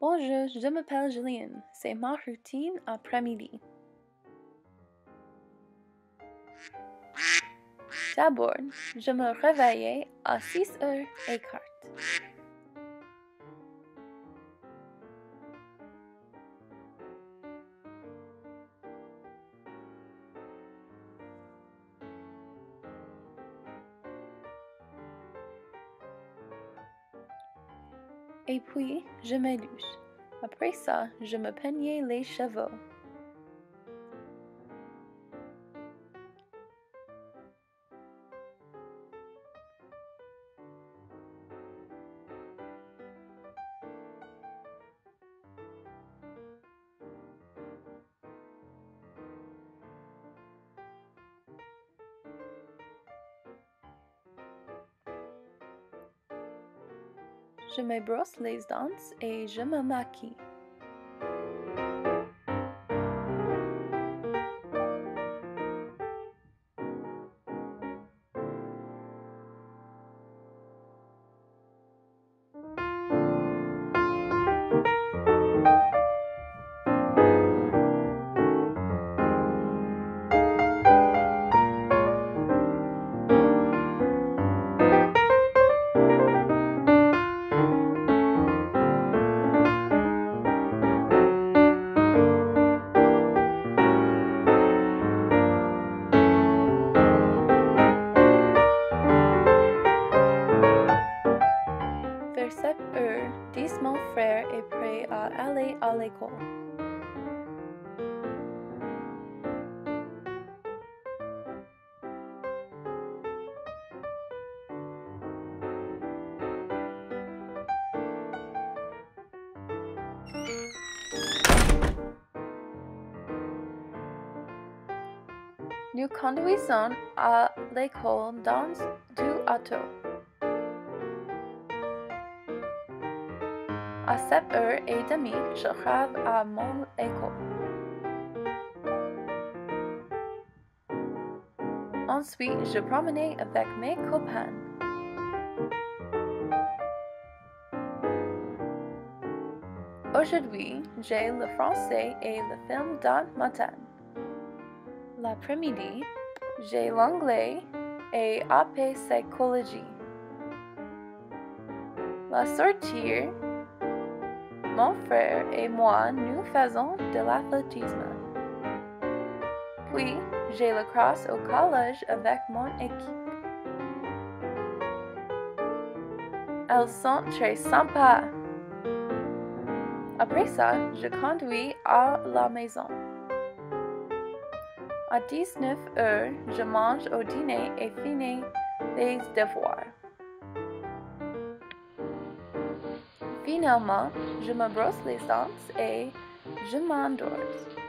Bonjour, je m'appelle Julienne. C'est ma routine après-midi. D'abord, je me réveillais à 6 et puis, je me douche. Après ça, je me peignais les cheveux. Je me brosse les dents et je me maquille. Vers cette heure, mon frère est prêt à aller à l'école. Nous conduisons à l'école dans deux autos. À 7 heures et demie, je rêve à mon école. Ensuite, je promenais avec mes copains. Aujourd'hui, j'ai le français et le film d'un matin. L'après-midi, j'ai l'anglais et AP psychologie. La sortie, mon frère et moi, nous faisons de l'athlétisme. Puis, j'ai le cross au collège avec mon équipe. Elles sont très sympas. Après ça, je conduis à la maison. À 19 heures, je mange au dîner et finis les devoirs. Finalement, je me brosse les dents et je m'endors.